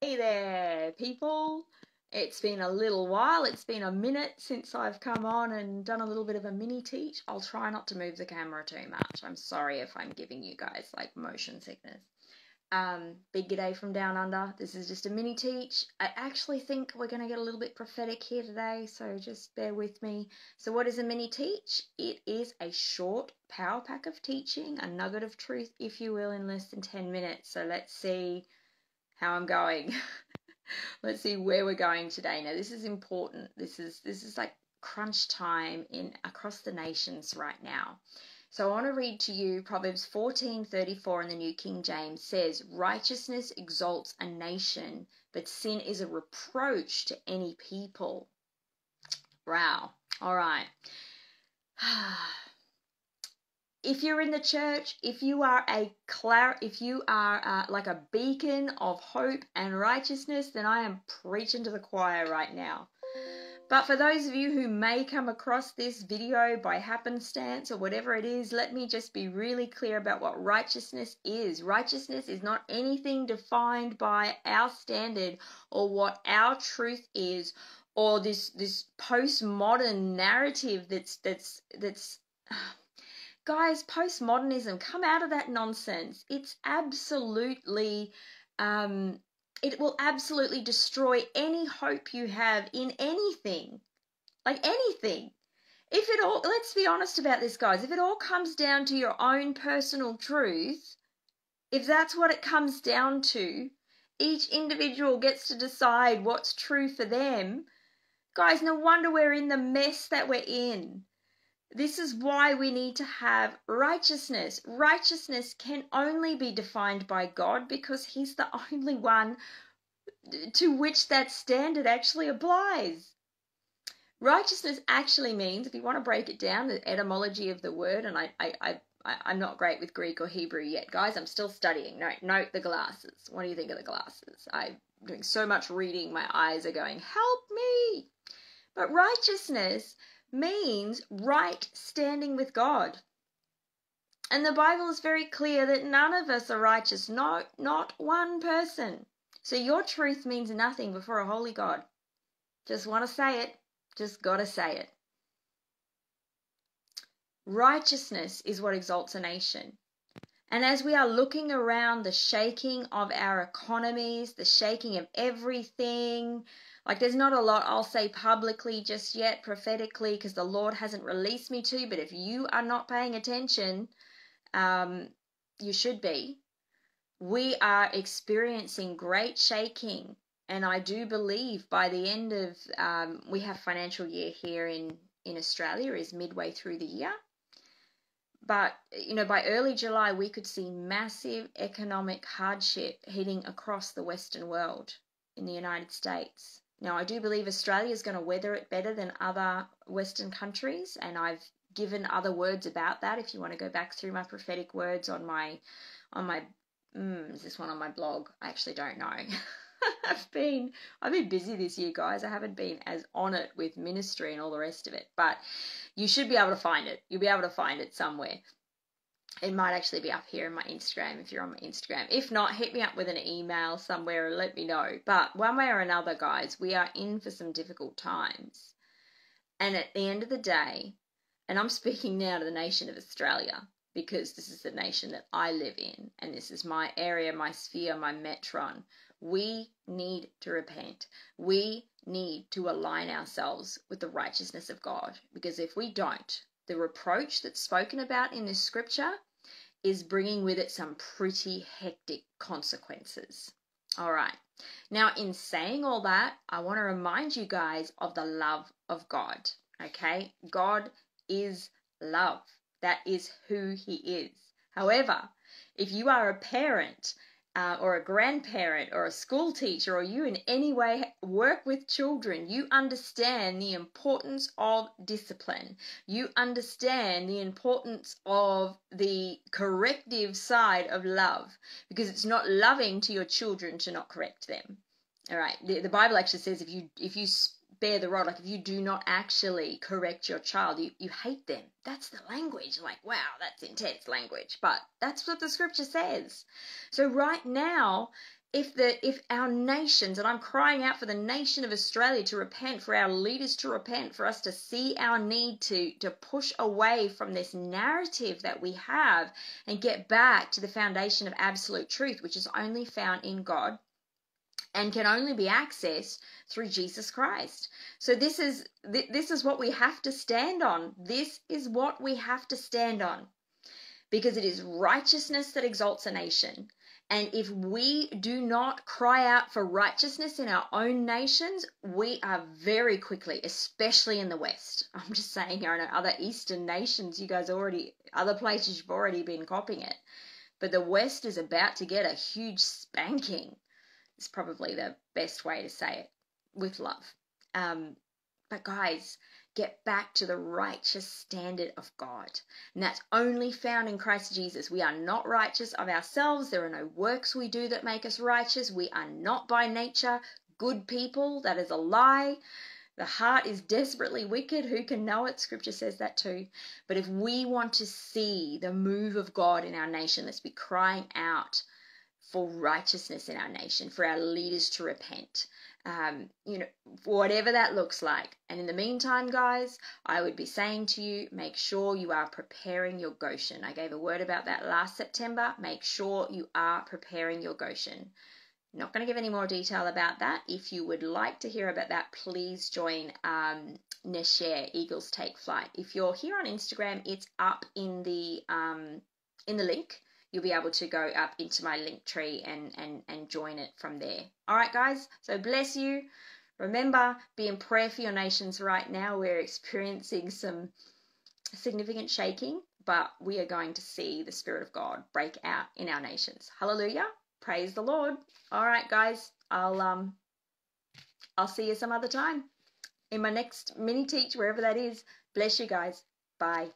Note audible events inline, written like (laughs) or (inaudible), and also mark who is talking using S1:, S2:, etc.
S1: Hey there, people. It's been a little while. It's been a minute since I've come on and done a little bit of a mini teach. I'll try not to move the camera too much. I'm sorry if I'm giving you guys like motion sickness. Um, big g'day from down under. This is just a mini teach. I actually think we're going to get a little bit prophetic here today, so just bear with me. So, what is a mini teach? It is a short power pack of teaching, a nugget of truth, if you will, in less than 10 minutes. So, let's see how I'm going. (laughs) Let's see where we're going today. Now this is important. This is this is like crunch time in across the nations right now. So I want to read to you Proverbs 14:34 in the New King James says, "Righteousness exalts a nation, but sin is a reproach to any people." Wow. All right. (sighs) if you're in the church, if you are a clar- if you are uh, like a beacon of hope and righteousness, then I am preaching to the choir right now. But for those of you who may come across this video by happenstance or whatever it is, let me just be really clear about what righteousness is. Righteousness is not anything defined by our standard or what our truth is or this this postmodern narrative that's that's that's guys, postmodernism, come out of that nonsense. It's absolutely, um, it will absolutely destroy any hope you have in anything. Like anything. If it all, let's be honest about this, guys, if it all comes down to your own personal truth, if that's what it comes down to, each individual gets to decide what's true for them. Guys, no wonder we're in the mess that we're in. This is why we need to have righteousness. Righteousness can only be defined by God because He's the (laughs) only one to which that standard actually applies. Righteousness actually means, if you want to break it down, the etymology of the word, and I, I, I, I'm not great with Greek or Hebrew yet, guys. I'm still studying. Note, note the glasses. What do you think of the glasses? I'm doing so much reading, my eyes are going, help me. But righteousness means right standing with God. And the Bible is very clear that none of us are righteous, no, not one person. So your truth means nothing before a holy God. Just want to say it, just got to say it. Righteousness is what exalts a nation. And as we are looking around the shaking of our economies, the shaking of everything, like, there's not a lot I'll say publicly just yet, prophetically, because the Lord hasn't released me to. But if you are not paying attention, um, you should be. We are experiencing great shaking. And I do believe by the end of, um, we have financial year here in, in Australia is midway through the year. But, you know, by early July, we could see massive economic hardship hitting across the Western world in the United States. Now, I do believe Australia is going to weather it better than other Western countries, and I've given other words about that. If you want to go back through my prophetic words on my, on my, mm, is this one on my blog? I actually don't know. (laughs) (laughs) I've been I've been busy this year, guys. I haven't been as on it with ministry and all the rest of it, but you should be able to find it. You'll be able to find it somewhere it might actually be up here in my Instagram if you're on my Instagram. If not, hit me up with an email somewhere and let me know. But one way or another, guys, we are in for some difficult times. And at the end of the day, and I'm speaking now to the nation of Australia because this is the nation that I live in and this is my area, my sphere, my metron. We need to repent. We need to align ourselves with the righteousness of God because if we don't, the reproach that's spoken about in this scripture is bringing with it some pretty hectic consequences. All right. Now, in saying all that, I want to remind you guys of the love of God. Okay? God is love. That is who He is. However, if you are a parent uh, or a grandparent or a school teacher or you in any way work with children, you understand the importance of discipline. You understand the importance of the corrective side of love because it's not loving to your children to not correct them. All right. The, the Bible actually says if you if you bear the rod, like if you do not actually correct your child, you, you hate them. That's the language. Like, wow, that's intense language. But that's what the scripture says. So, right now, if the if our nations and I'm crying out for the nation of Australia to repent, for our leaders to repent, for us to see our need to to push away from this narrative that we have and get back to the foundation of absolute truth, which is only found in God and can only be accessed through Jesus Christ. So this is this is what we have to stand on. This is what we have to stand on. Because it is righteousness that exalts a nation and if we do not cry out for righteousness in our own nations, we are very quickly, especially in the West. (laughs) I'm just saying, I know other Eastern nations, you guys already, other places you've already been copying it. But the West is about to get a huge spanking. It's probably the best way to say it with love. Um, but guys, get back to the righteous standard of God. And that's only found in Christ Jesus. We are not righteous of ourselves. There are no works we do that make us righteous. We are not by nature good people. That is a lie. The heart is desperately wicked. Who can know it? Scripture says that too. But if we want to see the move of God in our nation, let's be crying out for righteousness in our nation, for our leaders to repent um, you know, whatever that looks like. And in the meantime, guys, I would be saying to you, make sure you are preparing your Goshen. I gave a word about that last September. Make sure you are preparing your Goshen. Not going to give any more detail about that. If you would like to hear about that, please join um, Eagles Take Flight. If you're here on Instagram, it's up in the um, in the link you'll be able to go up into my link tree and, and, and join it from there. All right, guys. So bless you. Remember, be in prayer for your nations right now. We're experiencing some significant shaking, but we are going to see the Spirit of God break out in our nations. Hallelujah. Praise the Lord. All right, guys. I'll um I'll see you some other time in my next mini teach, wherever that is. Bless you guys. Bye.